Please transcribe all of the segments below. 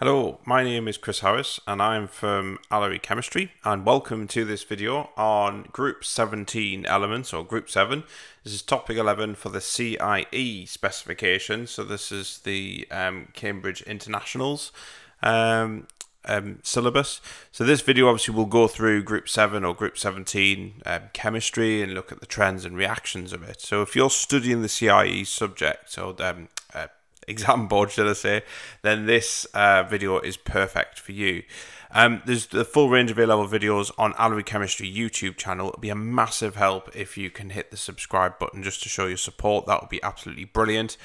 Hello, my name is Chris Harris and I'm from Allery Chemistry and welcome to this video on Group 17 elements or Group 7. This is topic 11 for the CIE specification, so this is the um, Cambridge Internationals um, um, syllabus. So this video obviously will go through Group 7 or Group 17 um, chemistry and look at the trends and reactions of it. So if you're studying the CIE subject or um, uh, exam board, should I say, then this uh, video is perfect for you. Um, there's the full range of A-level videos on Allery Chemistry YouTube channel. It'll be a massive help if you can hit the subscribe button just to show your support. That would be absolutely brilliant.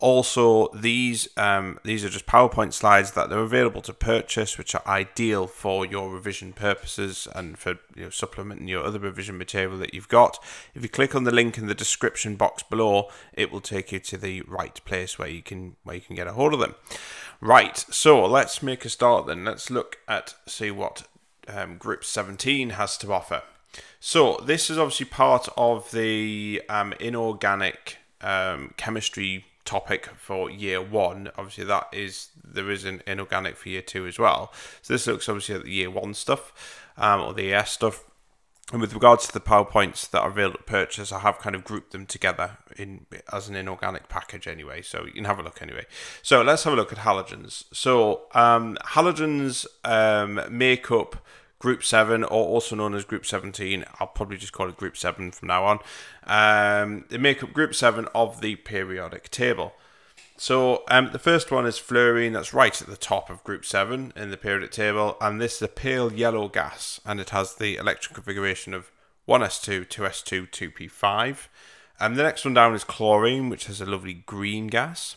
Also, these um, these are just PowerPoint slides that are available to purchase, which are ideal for your revision purposes and for you know, supplementing your other revision material that you've got. If you click on the link in the description box below, it will take you to the right place where you can where you can get a hold of them. Right, so let's make a start then. Let's look at see what um, Group 17 has to offer. So this is obviously part of the um, inorganic um, chemistry topic for year one. Obviously, that is there is an inorganic for year two as well. So this looks obviously at the year one stuff um, or the AS stuff. And with regards to the PowerPoints that are available to purchase, I have kind of grouped them together in as an inorganic package anyway. So you can have a look anyway. So let's have a look at halogens. So um, halogens um, make up Group 7, or also known as Group 17. I'll probably just call it Group 7 from now on. Um, they make up Group 7 of the periodic table. So um, the first one is fluorine, that's right at the top of Group 7 in the periodic table, and this is a pale yellow gas, and it has the electron configuration of 1s2, 2s2, 2p5. And the next one down is chlorine, which has a lovely green gas.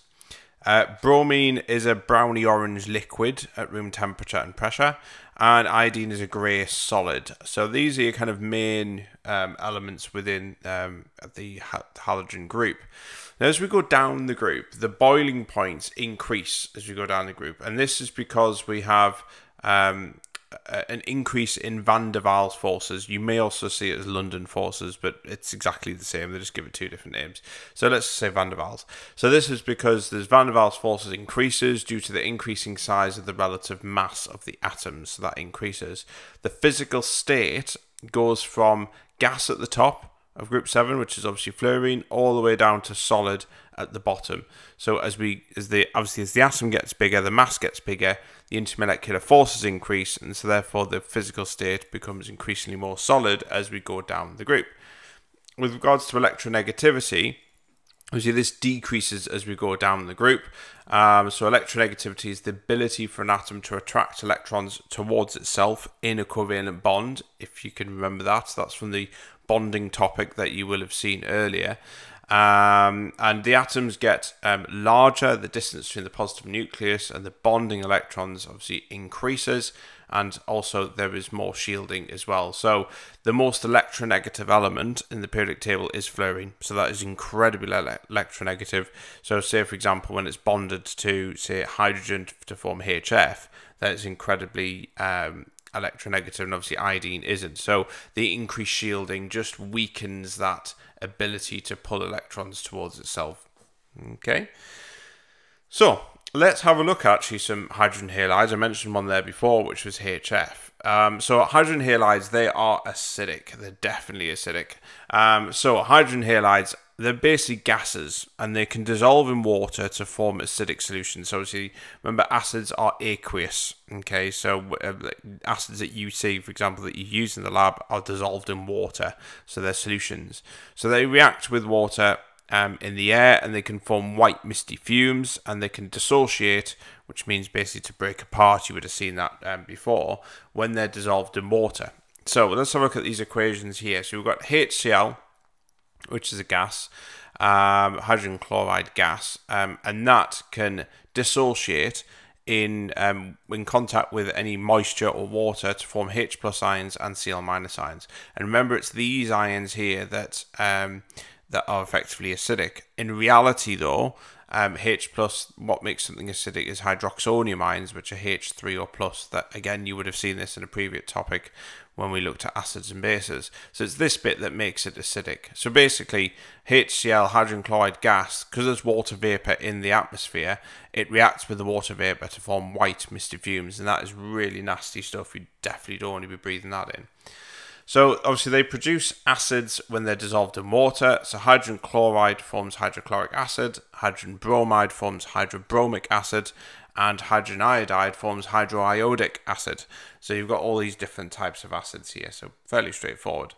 Uh, bromine is a browny orange liquid at room temperature and pressure, and iodine is a grey solid. So these are your kind of main um, elements within um, the halogen group. Now, as we go down the group, the boiling points increase as we go down the group, and this is because we have um, an increase in van der Waals forces. You may also see it as London forces, but it's exactly the same. They just give it two different names. So let's say van der Waals. So this is because there's van der Waals forces increases due to the increasing size of the relative mass of the atoms. So that increases. The physical state goes from gas at the top of group 7 which is obviously fluorine all the way down to solid at the bottom so as we as the obviously as the atom gets bigger the mass gets bigger the intermolecular forces increase and so therefore the physical state becomes increasingly more solid as we go down the group with regards to electronegativity Obviously, this decreases as we go down the group. Um, so, electronegativity is the ability for an atom to attract electrons towards itself in a covalent bond. If you can remember that, that's from the bonding topic that you will have seen earlier. Um, and the atoms get um, larger, the distance between the positive nucleus and the bonding electrons obviously increases, and also there is more shielding as well. So, the most electronegative element in the periodic table is fluorine, so that is incredibly ele- electronegative. So, say for example, when it's bonded to, say, hydrogen to form HF, that is incredibly um, electronegative, and obviously iodine isn't. So the increased shielding just weakens that ability to pull electrons towards itself. Okay. So let's have a look at actually some hydrogen halides. I mentioned one there before, which was HF. Um, so hydrogen halides, they are acidic. They're definitely acidic. Um, so hydrogen halides they're basically gases and they can dissolve in water to form acidic solutions. So, obviously, remember, acids are aqueous. Okay, so uh, acids that you see, for example, that you use in the lab are dissolved in water. So, they're solutions. So, they react with water um, in the air and they can form white misty fumes and they can dissociate, which means basically to break apart. You would have seen that um, before when they're dissolved in water. So, let's have a look at these equations here. So, we've got HCl which is a gas, um, hydrogen chloride gas, um, and that can dissociate in um, in contact with any moisture or water to form H plus ions and Cl minus ions. And remember, it's these ions here that um, that are effectively acidic. In reality, though, Um, H plus, what makes something acidic is hydroxonium ions, which are H3 or plus. That again, you would have seen this in a previous topic when we looked at acids and bases. So it's this bit that makes it acidic. So basically, HCl, hydrogen chloride gas, because there's water vapor in the atmosphere, it reacts with the water vapor to form white misty fumes, and that is really nasty stuff. You definitely don't want to be breathing that in. So obviously they produce acids when they're dissolved in water. So hydrogen chloride forms hydrochloric acid, hydrogen bromide forms hydrobromic acid, and hydrogen iodide forms hydroiodic acid. So you've got all these different types of acids here. So fairly straightforward.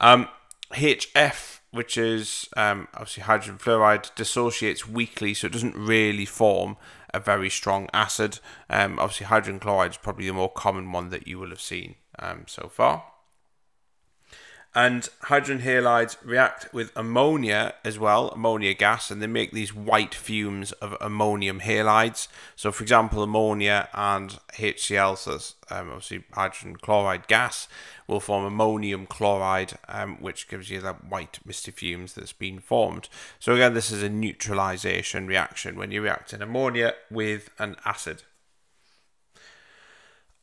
Um, HF, which is um, obviously hydrogen fluoride, dissociates weakly, so it doesn't really form a very strong acid. Um, obviously, hydrogen chloride is probably the more common one that you will have seen um, so far. And hydrogen halides react with ammonia as well, ammonia gas, and they make these white fumes of ammonium halides. So, for example, ammonia and HCl, so um, obviously hydrogen chloride gas, will form ammonium chloride, um, which gives you that white misty fumes that's been formed. So, again, this is a neutralization reaction when you react in ammonia with an acid.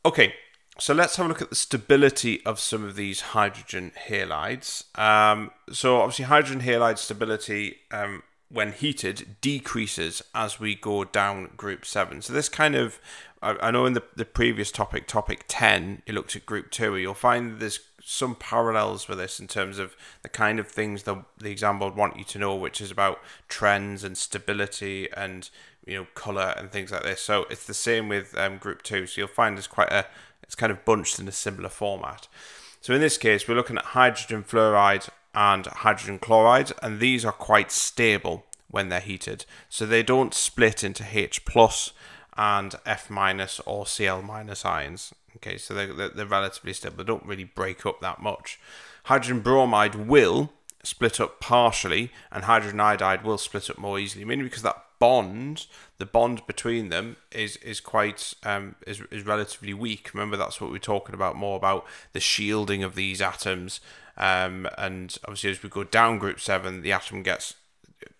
Okay, so let's have a look at the stability of some of these hydrogen halides. Um, so obviously hydrogen halide stability um, when heated decreases as we go down group 7. So this kind of, I, I know in the, the previous topic, topic 10, you looked at group 2, you'll find there's some parallels with this in terms of the kind of things that the exam would want you to know, which is about trends and stability and, you know, colour and things like this. So it's the same with um, group 2. So you'll find there's quite a it's kind of bunched in a similar format. So in this case, we're looking at hydrogen fluoride and hydrogen chloride, and these are quite stable when they're heated. So they don't split into H plus and F minus or Cl minus ions. Okay, so they're, they're, relatively stable. They don't really break up that much. Hydrogen bromide will split up partially, and hydrogen iodide will split up more easily, mainly because that bond, the bond between them is is quite um, is is relatively weak. Remember, that's what we're talking about more about the shielding of these atoms. Um, and obviously, as we go down group seven, the atom gets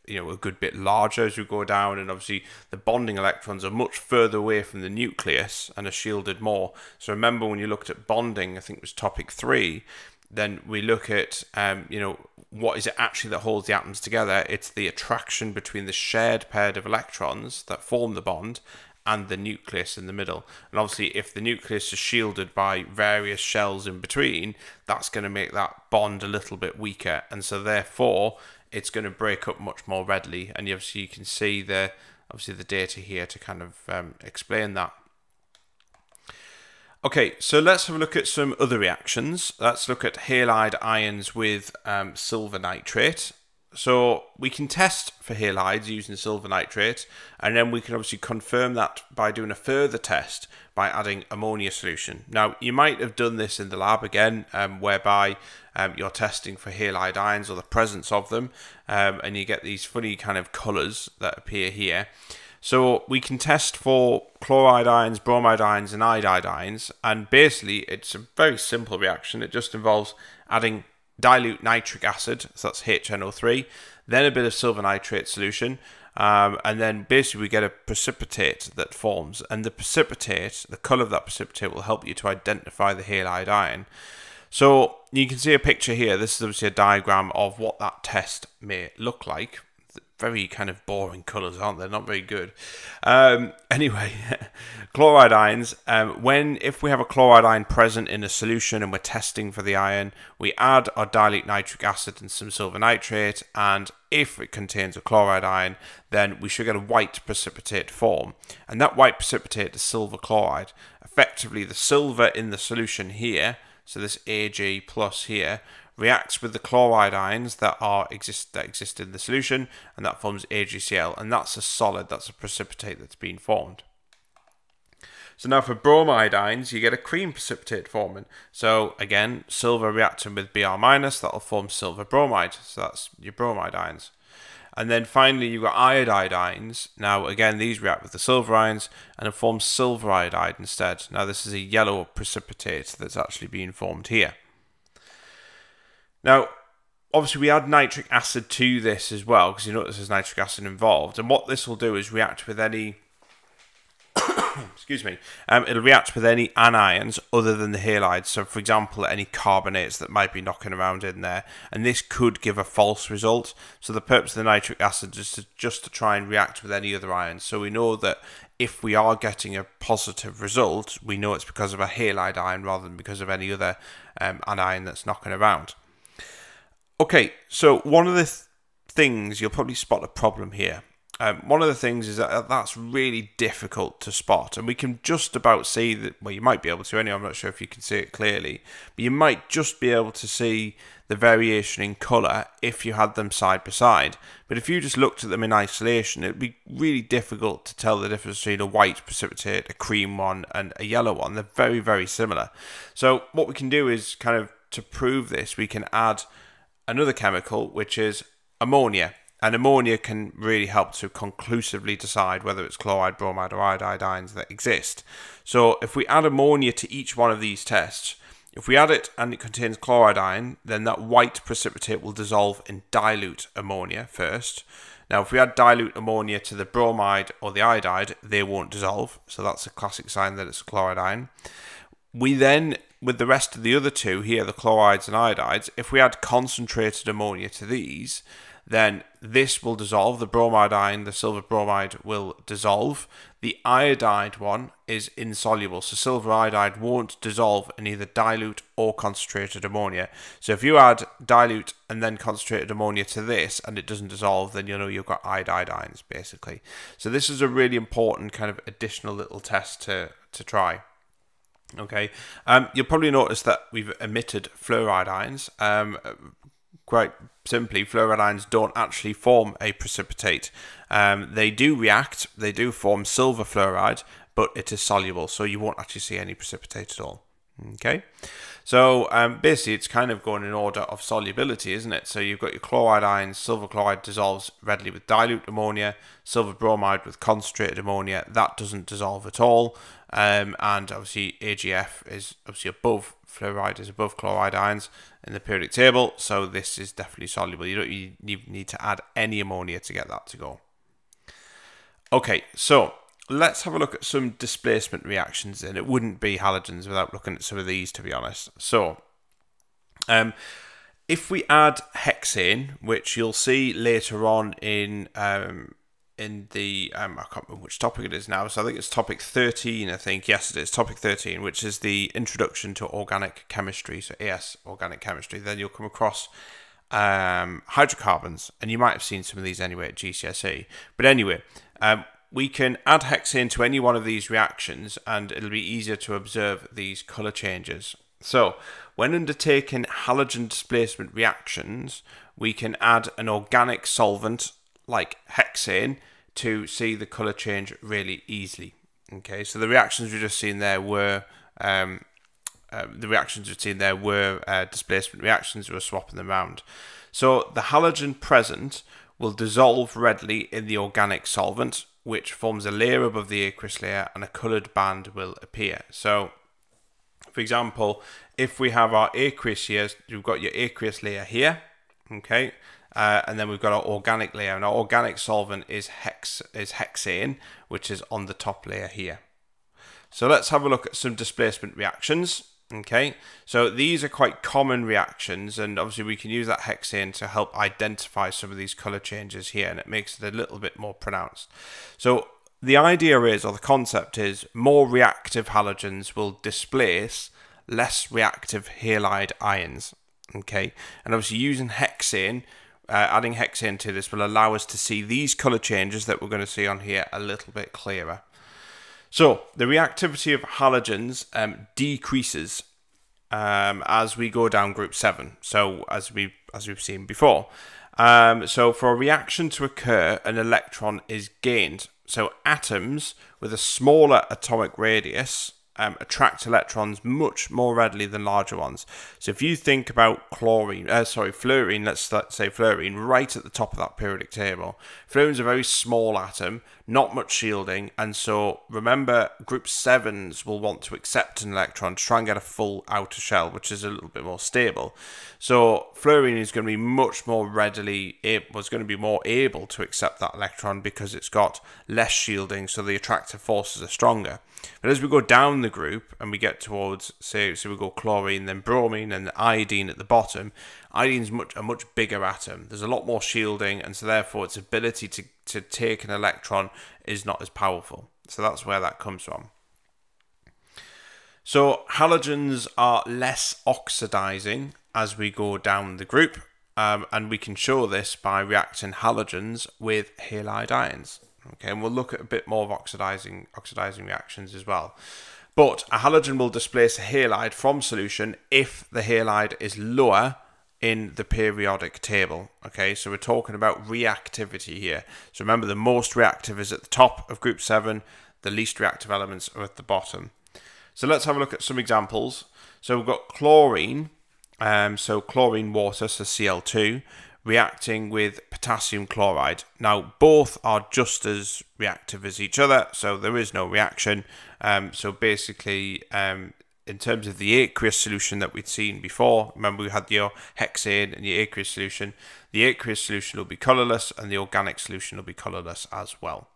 you know a good bit larger as we go down, and obviously the bonding electrons are much further away from the nucleus and are shielded more. So remember when you looked at bonding, I think it was topic three then we look at um, you know what is it actually that holds the atoms together? It's the attraction between the shared pair of electrons that form the bond and the nucleus in the middle. And obviously if the nucleus is shielded by various shells in between that's going to make that bond a little bit weaker. And so therefore it's going to break up much more readily and you obviously you can see the obviously the data here to kind of um, explain that Okay, so let's have a look at some other reactions. Let's look at halide ions with um, silver nitrate. So we can test for halides using silver nitrate, and then we can obviously confirm that by doing a further test by adding ammonia solution. Now, you might have done this in the lab again, um, whereby um, you're testing for halide ions or the presence of them, um, and you get these funny kind of colours that appear here. So we can test for chloride ions, bromide ions, and iodide ions, and basically it's a very simple reaction. It just involves adding dilute nitric acid, so that's HNO3, then a bit of silver nitrate solution, um, and then basically we get a precipitate that forms. And the precipitate, the colour of that precipitate, will help you to identify the halide ion. So you can see a picture here. This is obviously a diagram of what that test may look like very kind of boring colours, aren't they? Not very good. Um, anyway, chloride ions. Um, when if we have a chloride ion present in a solution and we're testing for the ion, we add our dilute nitric acid and some silver nitrate, and if it contains a chloride ion, then we should get a white precipitate form, and that white precipitate is silver chloride. Effectively, the silver in the solution here, so this Ag plus here, reacts with the chloride ions that are exist that exist in the solution and that forms AgCl and that's a solid that's a precipitate that's been formed. So now for bromide ions you get a cream precipitate forming so again silver reacting with Br minus that'll form silver bromide. So that's your bromide ions and then finally you've got iodide ions. Now again these react with the silver ions and it forms silver iodide instead. Now this is a yellow precipitate that's actually being formed here. Now, obviously we add nitric acid to this as well because you notice there's nitric acid involved. And what this will do is react with any excuse me, um, it'll react with any anions other than the halides. So, for example, any carbonates that might be knocking around in there, and this could give a false result. So, the purpose of the nitric acid is to, just to try and react with any other ions. So, we know that if we are getting a positive result, we know it's because of a halide ion rather than because of any other um, anion that's knocking around. Okay, so one of the th things you'll probably spot a problem here um, one of the things is that that's really difficult to spot, and we can just about see that. Well, you might be able to anyway. I'm not sure if you can see it clearly, but you might just be able to see the variation in color if you had them side by side. But if you just looked at them in isolation, it'd be really difficult to tell the difference between a white precipitate, a cream one, and a yellow one. They're very, very similar. So what we can do is kind of to prove this, we can add another chemical, which is ammonia. And ammonia can really help to conclusively decide whether it's chloride, bromide, or iodide ions that exist. So if we add ammonia to each one of these tests, if we add it and it contains chloride ion, then that white precipitate will dissolve in dilute ammonia first. Now, if we add dilute ammonia to the bromide or the iodide, they won't dissolve. So that's a classic sign that it's a chloride ion. We then, with the rest of the other two here, the chlorides and iodides, if we add concentrated ammonia to these, then this will dissolve. The bromide ion, the silver bromide, will dissolve. The iodide one is insoluble, so silver iodide won't dissolve in either dilute or concentrated ammonia. So if you add dilute and then concentrated ammonia to this and it doesn't dissolve, then you know you've got iodide ions basically. So this is a really important kind of additional little test to, to try. Okay, um, you'll probably notice that we've emitted fluoride ions. Um, quite simply, fluoride ions don't actually form a precipitate. Um, they do react, they do form silver fluoride, but it is soluble, so you won't actually see any precipitate at all. Okay, so um, basically it's kind of going in order of solubility, isn't it? So you've got your chloride ions, silver chloride dissolves readily with dilute ammonia, silver bromide with concentrated ammonia, that doesn't dissolve at all. Um, and obviously AgF is obviously above fluoride is above chloride ions in the periodic table, so this is definitely soluble. You don't you need to add any ammonia to get that to go. Okay, so let's have a look at some displacement reactions and it wouldn't be halogens without looking at some of these to be honest. So um, if we add hexane, which you'll see later on in um, in the um, I can't remember which topic it is now. So I think it's topic thirteen. I think yes, it is topic thirteen, which is the introduction to organic chemistry. So AS organic chemistry. Then you'll come across um, hydrocarbons, and you might have seen some of these anyway at GCSE. But anyway, um, we can add hexane to any one of these reactions, and it'll be easier to observe these color changes. So, when undertaking halogen displacement reactions, we can add an organic solvent like hexane to see the color change really easily. Okay, so the reactions we've just seen there were um, uh, the reactions we've seen there were uh, displacement reactions. We were swapping them around. So the halogen present will dissolve readily in the organic solvent, which forms a layer above the aqueous layer, and a coloured band will appear. So, for example, if we have our aqueous here, you've got your aqueous layer here. Okay, uh, and then we've got our organic layer, and our organic solvent is hex is hexane, which is on the top layer here. So let's have a look at some displacement reactions. Okay, so these are quite common reactions, and obviously we can use that hexane to help identify some of these color changes here, and it makes it a little bit more pronounced. So the idea is, or the concept is, more reactive halogens will displace less reactive halide ions. Okay, and obviously using hexane uh, adding hexane to this will allow us to see these color changes that we're going to see on here a little bit clearer. So the reactivity of halogens um, decreases um, as we go down group 7. So as, we, as we've seen before. Um, so for a reaction to occur, an electron is gained. So atoms with a smaller atomic radius um, attract electrons much more readily than larger ones. So if you think about chlorine, uh, sorry, fluorine, let's, say fluorine, right at the top of that periodic table. Fluorine is a very small atom, not much shielding, and so remember group 7s will want to accept an electron to try and get a full outer shell, which is a little bit more stable. So fluorine is going to be much more readily, it was going to be more able to accept that electron because it's got less shielding, so the attractive forces are stronger. But as we go down the group and we get towards, say, so we go chlorine, then bromine, and iodine at the bottom, iodine's much a much bigger atom. There's a lot more shielding, and so therefore its ability to, to take an electron is not as powerful. So that's where that comes from. So halogens are less oxidizing as we go down the group, um, and we can show this by reacting halogens with halide ions. Okay, and we'll look at a bit more of oxidizing oxidizing reactions as well. But a halogen will displace a halide from solution if the halide is lower in the periodic table. Okay, so we're talking about reactivity here. So remember, the most reactive is at the top of group 7, the least reactive elements are at the bottom. So let's have a look at some examples. So we've got chlorine, um, so chlorine water, so Cl2, reacting with potassium chloride. Now, both are just as reactive as each other, so there is no reaction. Um, so basically, um, in terms of the aqueous solution that we'd seen before, remember we had your hexane and the aqueous solution. The aqueous solution will be colourless and the organic solution will be colourless as well.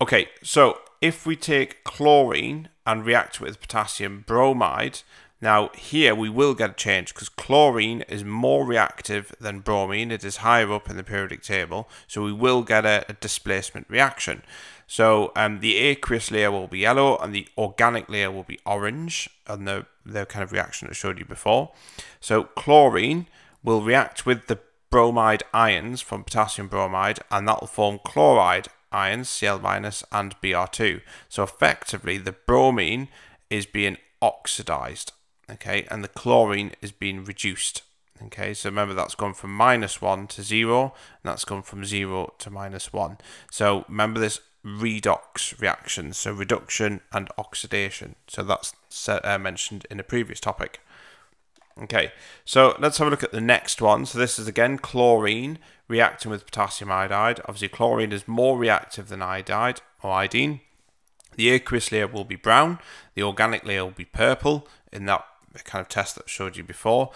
Okay, so if we take chlorine and react with potassium bromide, now here we will get a change because chlorine is more reactive than bromine. It is higher up in the periodic table, so we will get a, a displacement reaction. So um, the aqueous layer will be yellow and the organic layer will be orange and the, the kind of reaction I showed you before. So chlorine will react with the bromide ions from potassium bromide and that will form chloride ions, Cl and Br2. So effectively the bromine is being oxidized, okay, and the chlorine is being reduced. Okay, so remember that's gone from minus 1 to 0, and that's gone from 0 to minus 1. So remember this redox reaction, so reduction and oxidation. So that's uh, mentioned in a previous topic. Okay, so let's have a look at the next one. So this is again chlorine reacting with potassium iodide. Obviously, chlorine is more reactive than iodide or iodine. The aqueous layer will be brown. The organic layer will be purple in that kind of test that I showed you before.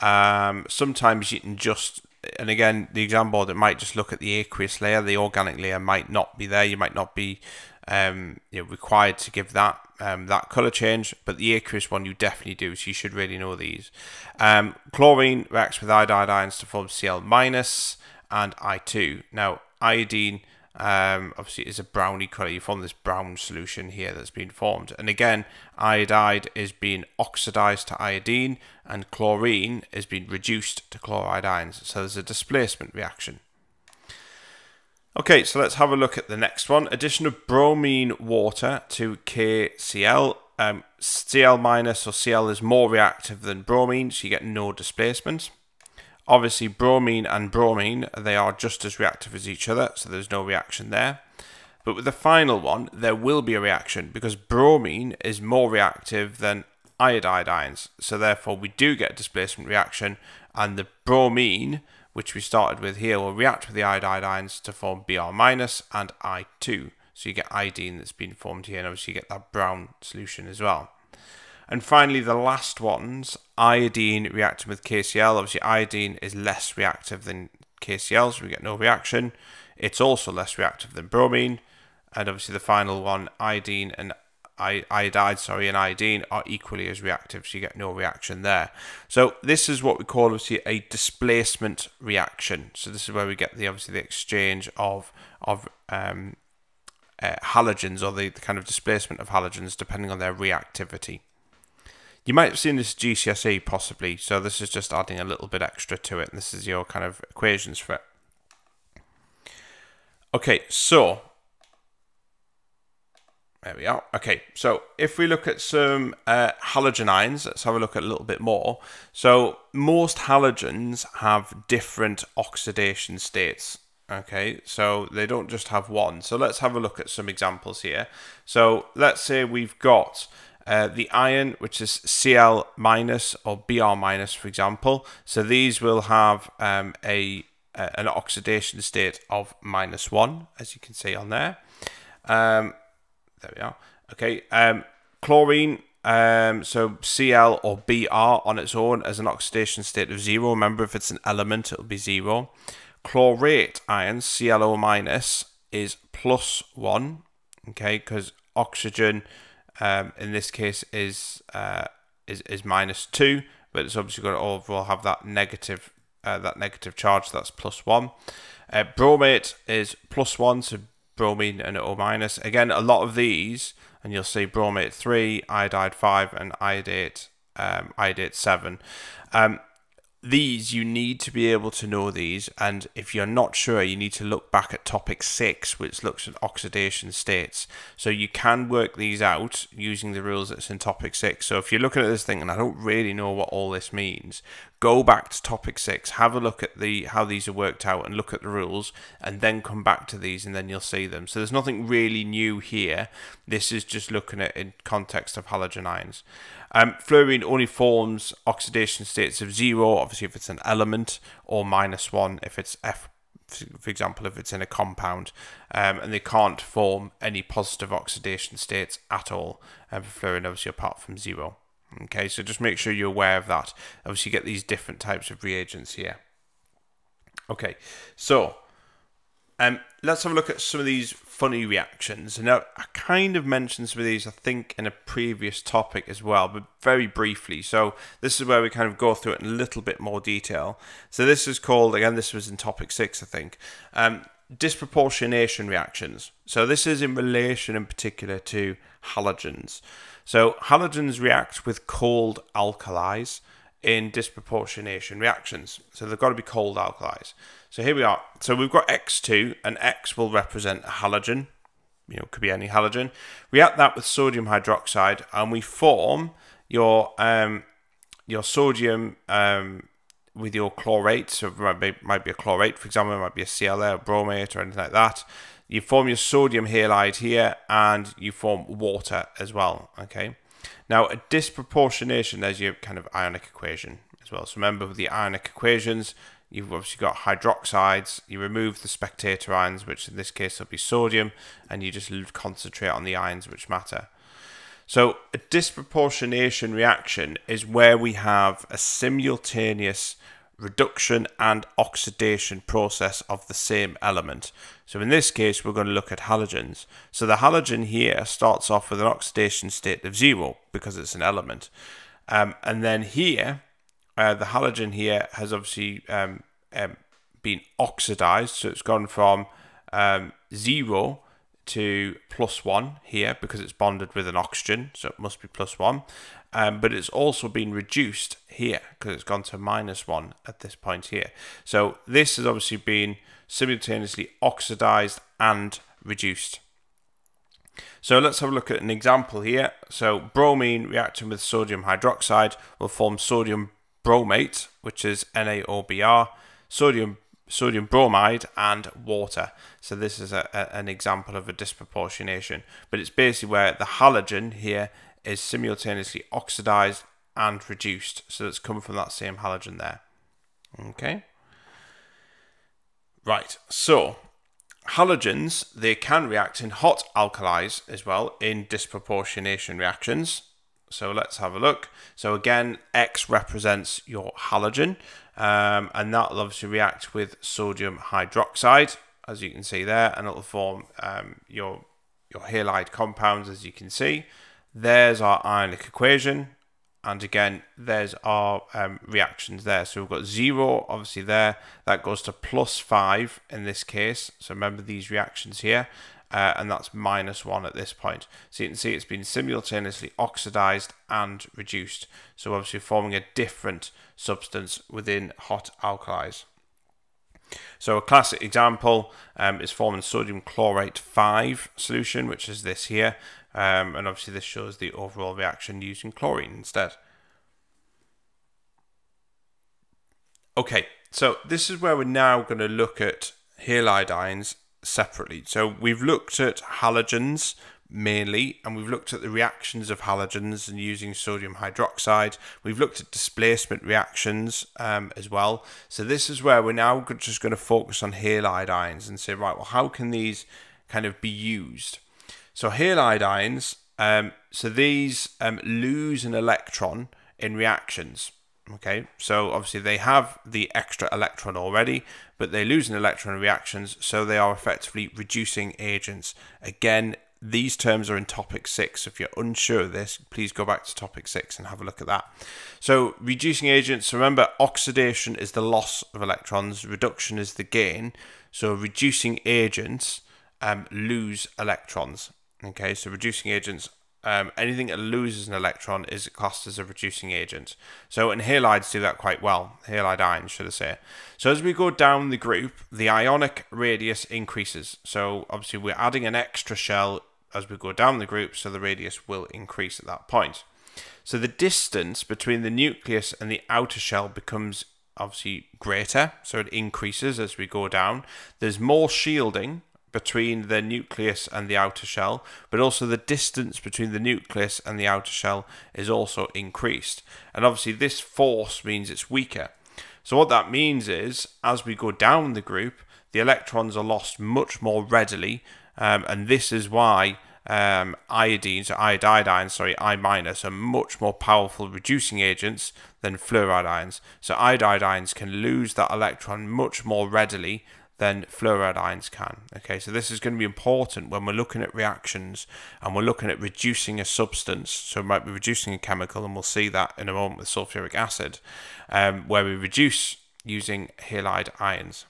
Um, sometimes you can just and again, the exam board it might just look at the aqueous layer. The organic layer might not be there. You might not be um, you know, required to give that um, that color change, but the aqueous one you definitely do. So you should really know these. Um, chlorine reacts with iodide ions to form Cl minus and I2. Now iodine um, obviously it's a brownie colour. You form this brown solution here that's been formed. And again, iodide is being oxidized to iodine and chlorine is being reduced to chloride ions. So there's a displacement reaction. Okay, so let's have a look at the next one. Addition of bromine water to KCl. Um, Cl minus or Cl is more reactive than bromine, so you get no displacement. Obviously, bromine and bromine, they are just as reactive as each other, so there's no reaction there. But with the final one, there will be a reaction because bromine is more reactive than iodide ions. So therefore, we do get a displacement reaction, and the bromine, which we started with here, will react with the iodide ions to form Br minus and I2. So you get iodine that's been formed here, and obviously you get that brown solution as well. And finally, the last ones, iodine reacting with KCl. Obviously, iodine is less reactive than KCl, so we get no reaction. It's also less reactive than bromine. And obviously, the final one, iodine and iodide, sorry, and iodine are equally as reactive, so you get no reaction there. So this is what we call obviously a displacement reaction. So this is where we get the obviously the exchange of of um, uh, halogens or the, the kind of displacement of halogens depending on their reactivity. You might have seen this GCSE possibly, so this is just adding a little bit extra to it. And this is your kind of equations for it. Okay, so there we are. Okay, so if we look at some uh, halogen ions, let's have a look at a little bit more. So most halogens have different oxidation states. Okay, so they don't just have one. So let's have a look at some examples here. So let's say we've got uh, the iron, which is Cl minus or Br minus, for example. So these will have um, a, a, an oxidation state of minus one, as you can see on there. Um, there we are. Okay, um, chlorine. Um, so Cl or Br on its own as an oxidation state of zero. Remember, if it's an element, it'll be zero. Chlorate ion, ClO minus, is plus one. Okay, because oxygen um, in this case is uh, is is minus two, but it's obviously going to overall have that negative uh, that negative charge. That's plus one. Uh, bromate is plus one, so bromine and O minus. Again, a lot of these, and you'll see bromate three, iodide five, and iodate um, iodate seven. Um, these you need to be able to know these and if you're not sure you need to look back at topic 6 which looks at oxidation states. So you can work these out using the rules that's in topic 6 so if you're looking at this thing and I don't really know what all this means go back to topic 6 have a look at the how these are worked out and look at the rules and then come back to these and then you'll see them. So there's nothing really new here. This is just looking at in context of halogen ions um, fluorine only forms oxidation states of zero, obviously if it's an element, or minus one if it's F, for example, if it's in a compound, um, and they can't form any positive oxidation states at all um, fluorine, obviously apart from zero. Okay, so just make sure you're aware of that. Obviously, you get these different types of reagents here. Okay, so um, let's have a look at some of these funny reactions. Now, I kind of mentioned some of these, I think, in a previous topic as well, but very briefly. So, this is where we kind of go through it in a little bit more detail. So, this is called, again, this was in topic six, I think, um, disproportionation reactions. So, this is in relation in particular to halogens. So, halogens react with cold alkalis in disproportionation reactions. So they've got to be cold alkalis. So here we are. So we've got X2, and X will represent a halogen. You know, could be any halogen. React that with sodium hydroxide, and we form your um, your sodium um, with your chlorate. So it might be, a chlorate, for example, it might be a CLA, a bromate, or anything like that. You form your sodium halide here, and you form water as well. Okay. Now, a disproportionation, there's your kind of ionic equation as well. So remember with the ionic equations, you've obviously got hydroxides, you remove the spectator ions, which in this case will be sodium, and you just concentrate on the ions which matter. So a disproportionation reaction is where we have a simultaneous reduction and oxidation process of the same element. So in this case, we're going to look at halogens. So the halogen here starts off with an oxidation state of zero because it's an element. Um, and then here, uh, the halogen here has obviously um, um, been oxidized. So it's gone from um, zero to plus one here because it's bonded with an oxygen, so it must be plus one. Um, but it's also been reduced here because it's gone to minus one at this point here. So this has obviously been simultaneously oxidized and reduced. So let's have a look at an example here. So bromine reacting with sodium hydroxide will form sodium bromate, which is NaOBr. Sodium sodium bromide and water. So this is a, a, an example of a disproportionation, but it's basically where the halogen here is simultaneously oxidized and reduced. So it's come from that same halogen there. Okay. Right, so halogens, they can react in hot alkalis as well in disproportionation reactions. So let's have a look. So again, X represents your halogen, um, and that will obviously react with sodium hydroxide, as you can see there, and it'll form um, your your halide compounds, as you can see. There's our ionic equation, and again, there's our um, reactions there. So we've got zero, obviously there, that goes to plus five in this case. So remember these reactions here, uh, and that's minus 1 at this point. So you can see it's been simultaneously oxidized and reduced. So obviously forming a different substance within hot alkalis. So a classic example um, is forming sodium chlorate 5 solution, which is this here. Um, and obviously this shows the overall reaction using chlorine instead. Okay, so this is where we're now going to look at halide ions separately. So we've looked at halogens mainly, and we've looked at the reactions of halogens and using sodium hydroxide. We've looked at displacement reactions um, as well. So this is where we're now just going to focus on halide ions and say, right, well, how can these kind of be used? So halide ions, um, so these um, lose an electron in reactions. Okay, so obviously they have the extra electron already, but they lose an electron in reactions, so they are effectively reducing agents. Again, these terms are in topic six. If you're unsure of this, please go back to topic six and have a look at that. So, reducing agents, remember, oxidation is the loss of electrons, reduction is the gain. So, reducing agents um, lose electrons. Okay, so reducing agents um, anything that loses an electron is classed as a reducing agent. So, and halides do that quite well. Halide ions, should I say. So, as we go down the group, the ionic radius increases. So, obviously, we're adding an extra shell as we go down the group, so the radius will increase at that point. So, the distance between the nucleus and the outer shell becomes obviously greater, so it increases as we go down. There's more shielding, between the nucleus and the outer shell, but also the distance between the nucleus and the outer shell is also increased. And obviously, this force means it's weaker. So, what that means is, as we go down the group, the electrons are lost much more readily, um, and this is why um, iodines, or iodide ions, sorry, I minus, are much more powerful reducing agents than fluoride ions. So, iodide ions can lose that electron much more readily than fluoride ions can. Okay, so this is going to be important when we're looking at reactions and we're looking at reducing a substance. So we might be reducing a chemical, and we'll see that in a moment with sulfuric acid, um, where we reduce using halide ions.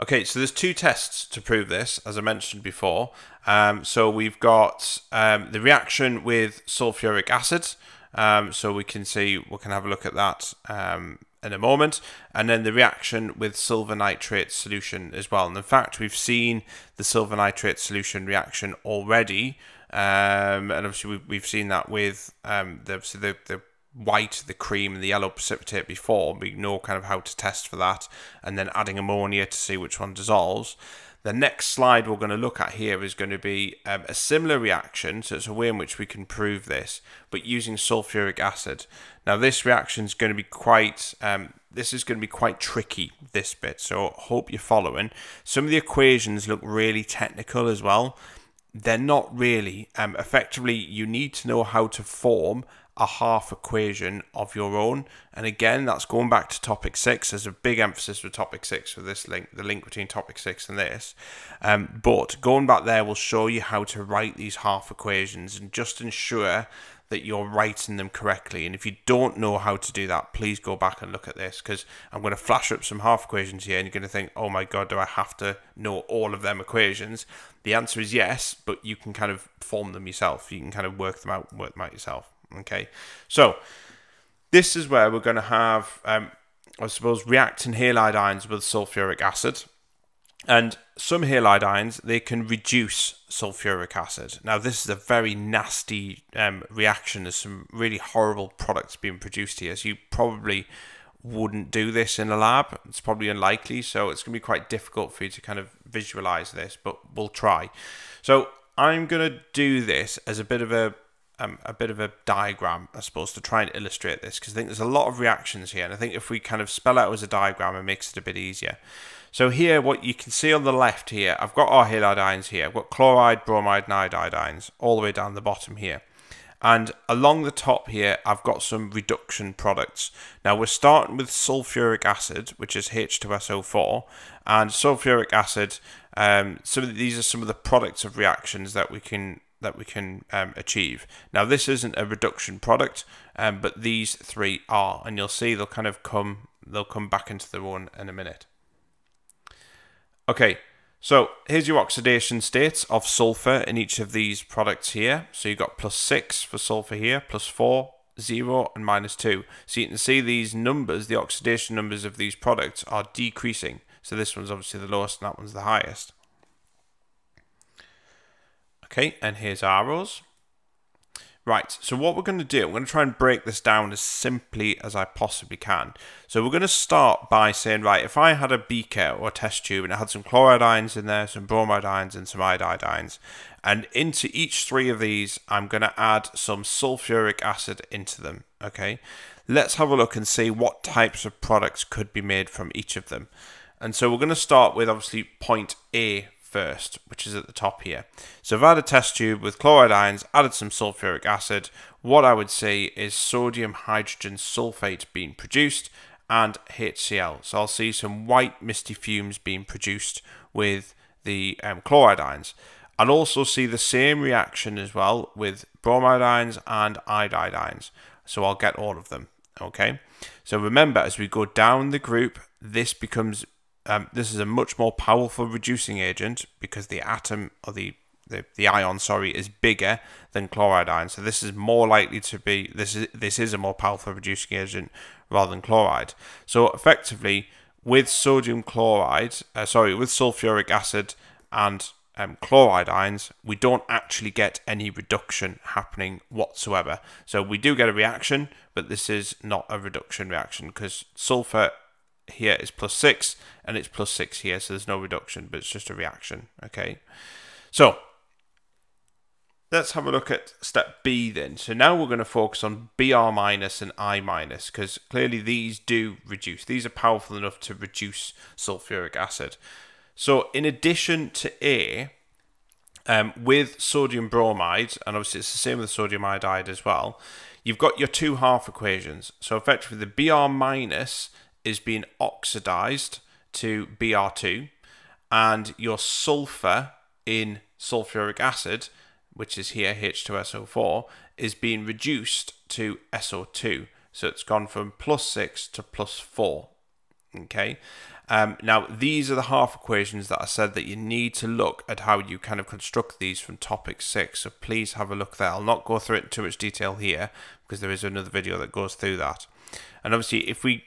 Okay, so there's two tests to prove this, as I mentioned before. Um, so we've got um, the reaction with sulfuric acid. Um, so we can see, we can have a look at that um, in a moment, and then the reaction with silver nitrate solution as well. And in fact, we've seen the silver nitrate solution reaction already, um, and obviously we've, we've seen that with um, the, the, the white, the cream, and the yellow precipitate before. We know kind of how to test for that, and then adding ammonia to see which one dissolves. The next slide we're going to look at here is going to be um, a similar reaction, so it's a way in which we can prove this, but using sulfuric acid. Now this reaction is going to be quite, um, this is going to be quite tricky, this bit, so hope you're following. Some of the equations look really technical as well. They're not really. Um, effectively, you need to know how to form a half equation of your own. And again, that's going back to topic six. There's a big emphasis with topic six for this link, the link between topic six and this. Um, but going back there will show you how to write these half equations and just ensure that you're writing them correctly. And if you don't know how to do that, please go back and look at this because I'm going to flash up some half equations here and you're going to think, oh my God, do I have to know all of them equations? The answer is yes, but you can kind of form them yourself. You can kind of work them out, work them out yourself. Okay, so this is where we're going to have, um, I suppose, reacting halide ions with sulfuric acid. And some halide ions, they can reduce sulfuric acid. Now, this is a very nasty um, reaction. There's some really horrible products being produced here. So you probably wouldn't do this in a lab. It's probably unlikely. So it's going to be quite difficult for you to kind of visualize this, but we'll try. So I'm going to do this as a bit of a um, a bit of a diagram, I suppose, to try and illustrate this because I think there's a lot of reactions here, and I think if we kind of spell out as a diagram, it makes it a bit easier. So here, what you can see on the left here, I've got our halide ions here. I've got chloride, bromide, and iodide ions all the way down the bottom here. And along the top here, I've got some reduction products. Now we're starting with sulfuric acid, which is H2SO4, and sulfuric acid. Um, some of these are some of the products of reactions that we can that we can um, achieve. Now this isn't a reduction product, um, but these three are, and you'll see they'll kind of come they'll come back into their own in a minute. Okay, so here's your oxidation states of sulfur in each of these products here. So you've got plus six for sulfur here, plus four, zero, and minus two. So you can see these numbers, the oxidation numbers of these products are decreasing. So this one's obviously the lowest and that one's the highest. Okay, and here's arrows. Right, so what we're going to do, I'm going to try and break this down as simply as I possibly can. So we're going to start by saying, right, if I had a beaker or a test tube and it had some chloride ions in there, some bromide ions and some iodide ions, and into each three of these, I'm going to add some sulfuric acid into them, okay? Let's have a look and see what types of products could be made from each of them. And so we're going to start with obviously point A first, which is at the top here. So if I had a test tube with chloride ions, added some sulfuric acid, what I would see is sodium hydrogen sulfate being produced and HCl. So I'll see some white misty fumes being produced with the um, chloride ions. I'll also see the same reaction as well with bromide ions and iodide ions. So I'll get all of them. Okay. So remember, as we go down the group, this becomes um, this is a much more powerful reducing agent because the atom or the, the the ion, sorry, is bigger than chloride ion. So this is more likely to be this is this is a more powerful reducing agent rather than chloride. So effectively, with sodium chloride, uh, sorry, with sulfuric acid and um, chloride ions, we don't actually get any reduction happening whatsoever. So we do get a reaction, but this is not a reduction reaction because sulfur here is plus 6 and it's plus 6 here so there's no reduction but it's just a reaction okay? So let's have a look at step B then. So now we're going to focus on Br minus and I minus because clearly these do reduce. These are powerful enough to reduce sulfuric acid. So in addition to A um, with sodium bromide and obviously it's the same with sodium iodide as well you've got your two half equations. So effectively the Br minus is being oxidized to Br2 and your sulfur in sulfuric acid, which is here H2SO4, is being reduced to SO2. So it's gone from plus 6 to plus 4. Okay. Um, now, these are the half equations that I said that you need to look at how you kind of construct these from topic 6. So please have a look there. I'll not go through it in too much detail here because there is another video that goes through that. And obviously, if we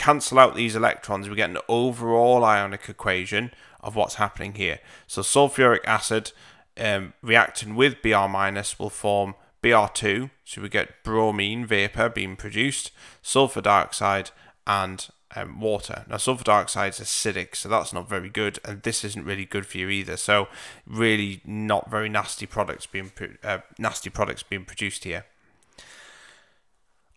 cancel out these electrons, we get an overall ionic equation of what's happening here. So sulfuric acid um, reacting with Br minus will form Br2, so we get bromine vapor being produced, sulfur dioxide, and um, water. Now, sulfur dioxide is acidic, so that's not very good, and this isn't really good for you either. So, really, not very nasty products being uh, nasty products being produced here.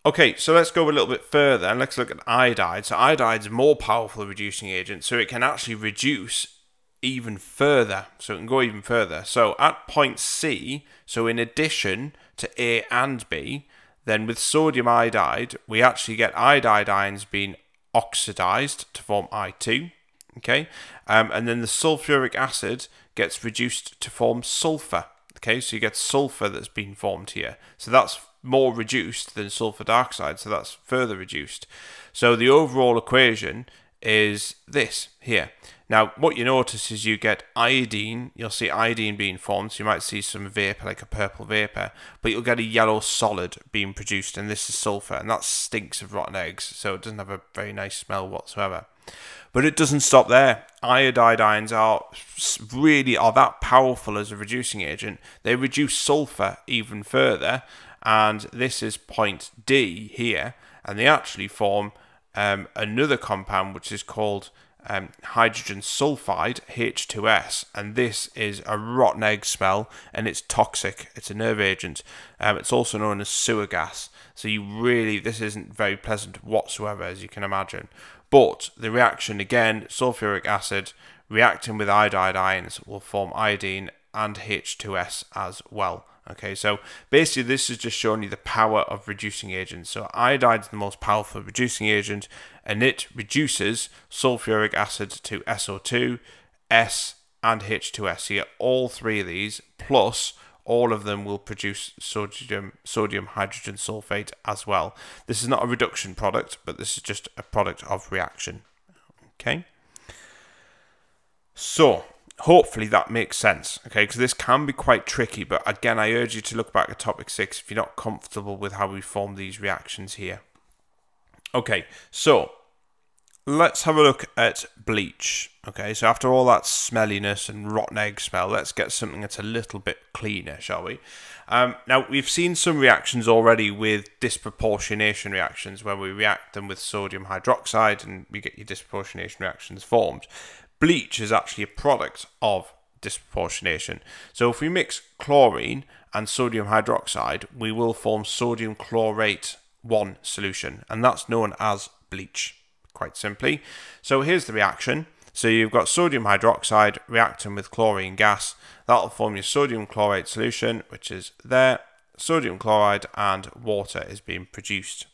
Okay, so let's go a little bit further and let's look at iodide. So iodide is more powerful reducing agent, so it can actually reduce even further. So it can go even further. So at point C, so in addition to A and B, then with sodium iodide, we actually get iodide ions being oxidized to form I2. Okay, um, and then the sulfuric acid gets reduced to form sulfur. Okay, so you get sulfur that's been formed here. So that's more reduced than sulfur dioxide, so that's further reduced. So the overall equation is this here. Now, what you notice is you get iodine, you'll see iodine being formed, so you might see some vapor, like a purple vapor, but you'll get a yellow solid being produced, and this is sulfur, and that stinks of rotten eggs, so it doesn't have a very nice smell whatsoever. But it doesn't stop there. Iodide ions are really are that powerful as a reducing agent. They reduce sulfur even further, and this is point D here, and they actually form um, another compound which is called um, hydrogen sulfide H2S, and this is a rotten egg smell and it's toxic. It's a nerve agent. Um, it's also known as sewer gas. So you really, this isn't very pleasant whatsoever, as you can imagine. But the reaction again, sulfuric acid reacting with iodide ions will form iodine and H2S as well. Okay, so basically this is just showing you the power of reducing agents. So iodide is the most powerful reducing agent and it reduces sulfuric acid to SO2, S and H2S. So you get all three of these plus all of them will produce sodium sodium hydrogen sulfate as well. This is not a reduction product, but this is just a product of reaction. Okay. So, hopefully that makes sense, okay? Because this can be quite tricky, but again, I urge you to look back at topic six if you're not comfortable with how we form these reactions here. Okay, so let's have a look at bleach. Okay, so after all that smelliness and rotten egg smell, let's get something that's a little bit cleaner, shall we? Um, now, we've seen some reactions already with disproportionation reactions where we react them with sodium hydroxide and we get your disproportionation reactions formed. Bleach is actually a product of disproportionation. So if we mix chlorine and sodium hydroxide, we will form sodium chlorate 1 solution, and that's known as bleach quite simply. So here's the reaction. So you've got sodium hydroxide reacting with chlorine gas. That'll form your sodium chlorate solution, which is there. Sodium chloride and water is being produced.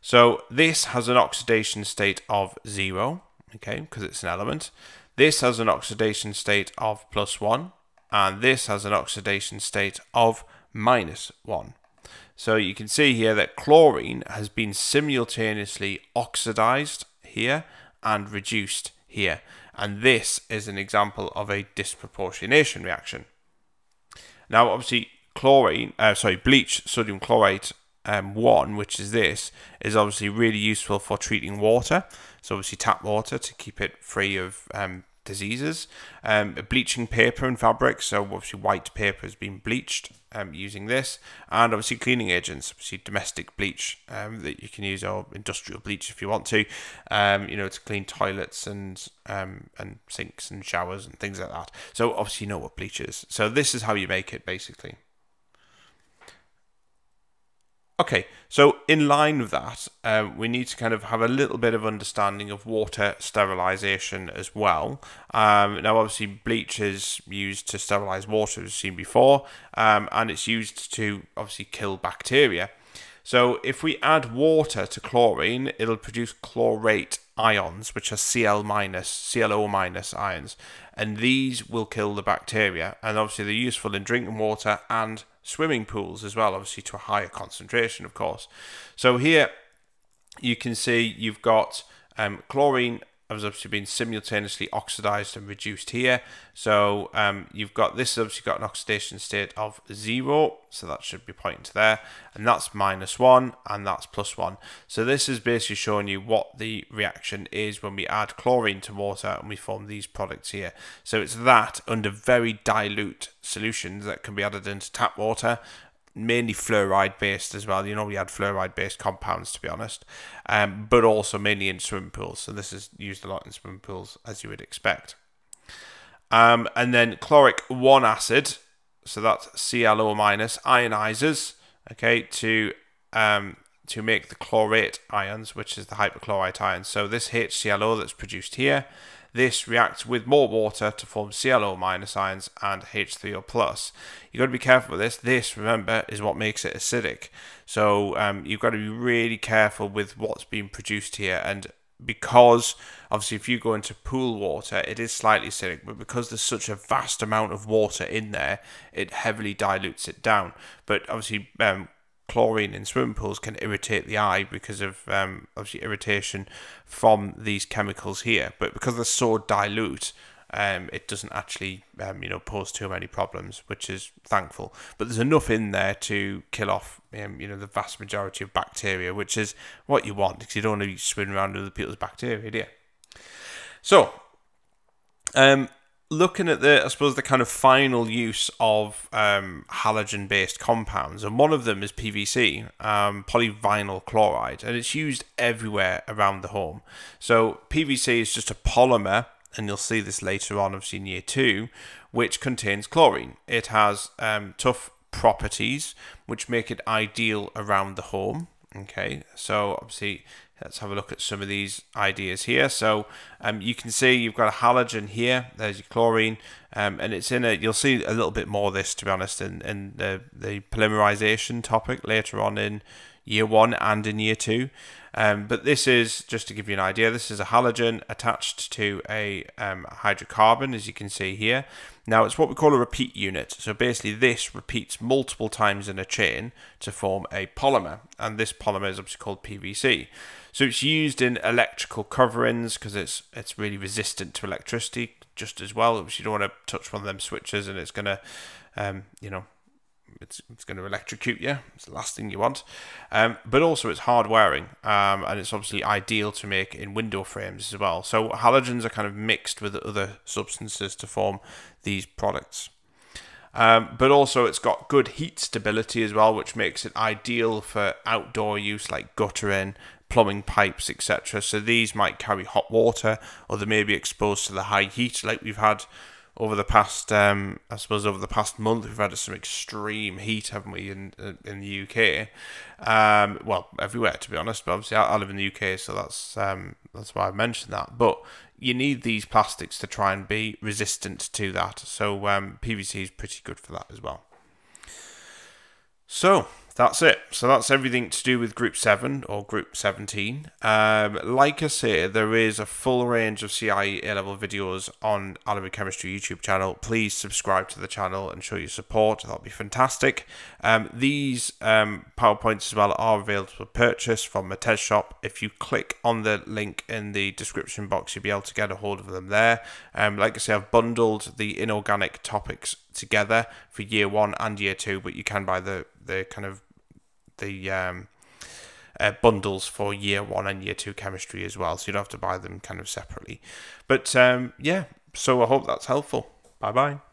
So this has an oxidation state of zero, okay, because it's an element. This has an oxidation state of plus one, and this has an oxidation state of minus one. So you can see here that chlorine has been simultaneously oxidized here and reduced here. And this is an example of a disproportionation reaction. Now, obviously, chlorine, uh, sorry, bleach sodium chlorate um, 1, which is this, is obviously really useful for treating water. So obviously tap water to keep it free of um, diseases. Um, bleaching paper and fabric, so obviously white paper has been bleached um, using this, and obviously cleaning agents, obviously domestic bleach um, that you can use, or industrial bleach if you want to, um, you know, to clean toilets and um, and sinks and showers and things like that. So obviously you know what bleach is. So this is how you make it basically. Okay, so in line with that, um, we need to kind of have a little bit of understanding of water sterilization as well. Um, now, obviously, bleach is used to sterilize water, as we've seen before, um, and it's used to obviously kill bacteria. So, if we add water to chlorine, it'll produce chlorate ions, which are Cl minus, ClO minus ions, and these will kill the bacteria. And obviously, they're useful in drinking water and swimming pools as well, obviously to a higher concentration, of course. So here you can see you've got um, chlorine has obviously been simultaneously oxidized and reduced here. So um, you've got this has obviously got an oxidation state of zero, so that should be pointing to there, and that's minus one, and that's plus one. So this is basically showing you what the reaction is when we add chlorine to water and we form these products here. So it's that under very dilute solutions that can be added into tap water mainly fluoride based as well. You know, we had fluoride based compounds to be honest, um, but also mainly in swimming pools. So this is used a lot in swimming pools as you would expect. Um, and then chloric 1 acid, so that's ClO minus, ionizes, okay, to um, to make the chlorate ions, which is the hypochlorite ions. So this HClO that's produced here this reacts with more water to form ClO minus ions and H3O plus. You've got to be careful with this. This, remember, is what makes it acidic. So um, you've got to be really careful with what's being produced here. And because obviously if you go into pool water it is slightly acidic but because there's such a vast amount of water in there it heavily dilutes it down but obviously um, chlorine in swimming pools can irritate the eye because of um, obviously irritation from these chemicals here. But because they're so dilute, um, it doesn't actually um, you know pose too many problems, which is thankful. But there's enough in there to kill off um, you know the vast majority of bacteria, which is what you want because you don't want to be swimming around with other people's bacteria, do you? So, um, looking at the, I suppose, the kind of final use of um, halogen based compounds, and one of them is PVC, um, polyvinyl chloride, and it's used everywhere around the home. So, PVC is just a polymer, and you'll see this later on, obviously, in year two, which contains chlorine. It has um, tough properties which make it ideal around the home. Okay, so obviously Let's have a look at some of these ideas here. So um, you can see you've got a halogen here. There's your chlorine, um, and it's in a. You'll see a little bit more of this, to be honest, in, in the the polymerization topic later on in year one and in year two. Um, but this is just to give you an idea. This is a halogen attached to a um, hydrocarbon, as you can see here. Now it's what we call a repeat unit. So basically, this repeats multiple times in a chain to form a polymer, and this polymer is obviously called PVC. So it's used in electrical coverings because it's it's really resistant to electricity just as well. You don't want to touch one of them switches and it's going to, um, you know, it's, it's going to electrocute you. It's the last thing you want. Um, but also, it's hard wearing, um, and it's obviously ideal to make in window frames as well. So halogens are kind of mixed with other substances to form these products. Um, but also, it's got good heat stability as well, which makes it ideal for outdoor use like guttering, plumbing pipes, etc. So these might carry hot water, or they may be exposed to the high heat, like we've had over the past, um, I suppose, over the past month, we've had some extreme heat, haven't we, in in the UK? Um, well, everywhere to be honest. But obviously, I, I live in the UK, so that's um, that's why I mentioned that. But you need these plastics to try and be resistant to that. So um, PVC is pretty good for that as well. So that's it. So that's everything to do with Group 7 or Group 17. Um, like I say, there is a full range of CIE A-level videos on Allery Chemistry YouTube channel. Please subscribe to the channel and show your support. That'll be fantastic. Um, these um, PowerPoints as well are available for purchase from my tes Shop. If you click on the link in the description box, you'll be able to get a hold of them there. Um, like I say, I've bundled the inorganic topics together for year one and year two, but you can buy the the kind of the um, uh, bundles for year one and year two chemistry as well, so you don't have to buy them kind of separately. But um, yeah, so I hope that's helpful. Bye bye.